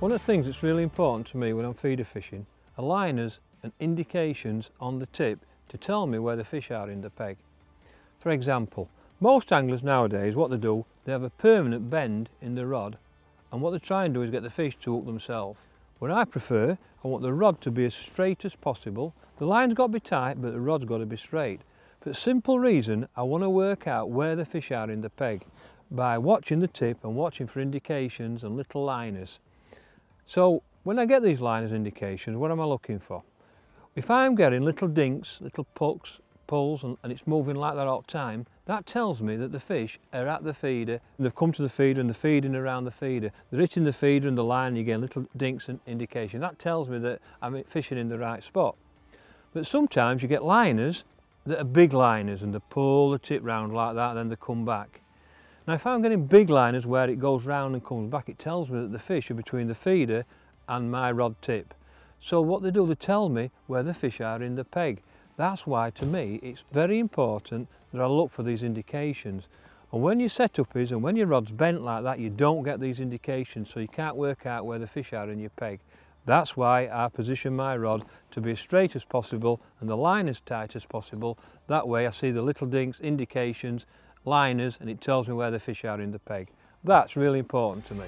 One of the things that's really important to me when I'm feeder fishing are liners and indications on the tip to tell me where the fish are in the peg. For example, most anglers nowadays, what they do, they have a permanent bend in the rod and what they try and do is get the fish to hook themselves. What I prefer, I want the rod to be as straight as possible. The line's got to be tight, but the rod's got to be straight. For the simple reason, I want to work out where the fish are in the peg by watching the tip and watching for indications and little liners. So when I get these liners indications, what am I looking for? If I'm getting little dinks, little pucks, pulls and, and, it's moving like that all the time, that tells me that the fish are at the feeder. And they've come to the feeder and they're feeding around the feeder. They're hitting the feeder and the line, you get little dinks and indication. That tells me that I'm fishing in the right spot. But sometimes you get liners that are big liners and they pull the tip round like that and then they come back. Now if I'm getting big liners where it goes round and comes back, it tells me that the fish are between the feeder and my rod tip. So what they do, they tell me where the fish are in the peg. That's why to me it's very important that I look for these indications. And when your setup is and when your rod's bent like that, you don't get these indications, so you can't work out where the fish are in your peg. That's why I position my rod to be as straight as possible and the line as tight as possible. That way I see the little dinks, indications, liners and it tells me where the fish are in the peg. That's really important to me.